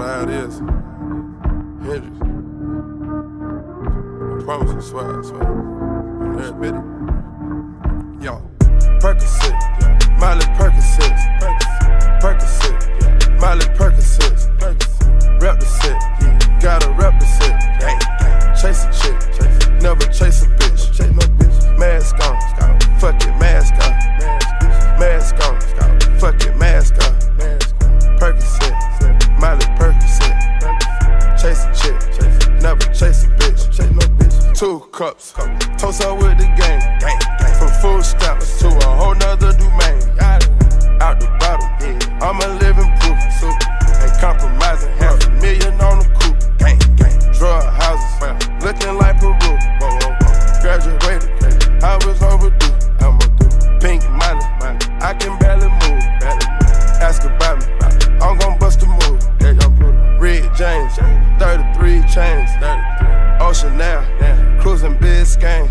know how it is. Hendrix. I promise I swear, I swear. Yo, Two cups, toast up with the game, from food stamps to a whole nother domain. Out the bottle, I'm a living proof. Ain't compromising, half a million on the coupe. Drug houses, looking like Peru. Graduated, I was overdue. I'm overdue. Pink money, I can barely move. Ask about me, I'm gon' bust a move. Red James, 33 chains. Ocean now, Biscayne.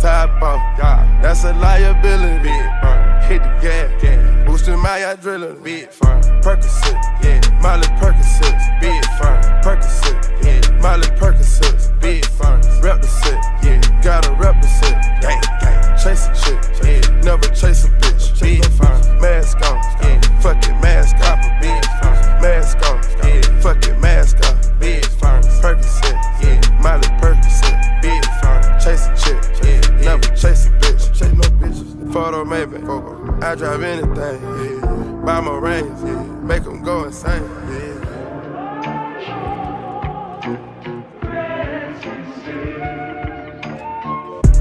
Top off, that's a liability. Hit the gas, boosting my adrenaline. Percocet, yeah, Miley Percocet, big firm. Percocet, yeah, Miley Photo maybe, I drive anything. Buy my yeah. make them go insane.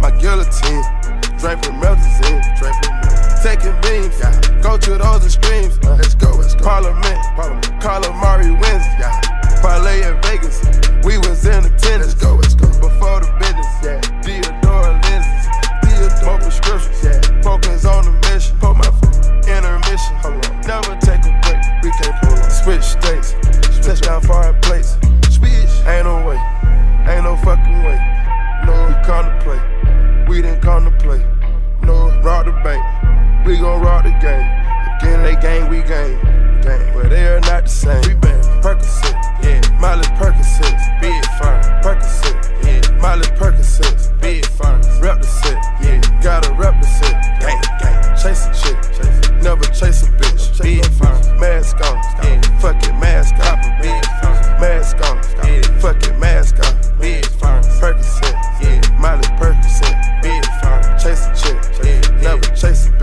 My guillotine, draping melazine, taking beams, yeah. Touchdown foreign plates. Ain't no way, ain't no fucking way. No, we come to play, we didn't come to play. No, rob the bank, we gon' rob the game. Again, they gang, we gang, gang. But they are not the same. We been Percocet, yeah. Miley Percocet, big firm. Percocet, yeah. Miley Percocet, big firm. Rep the set, yeah. Gotta rep the set, gang, gang. Chase a chick, chase. never chase a bitch. Big firm, mask on, chasing.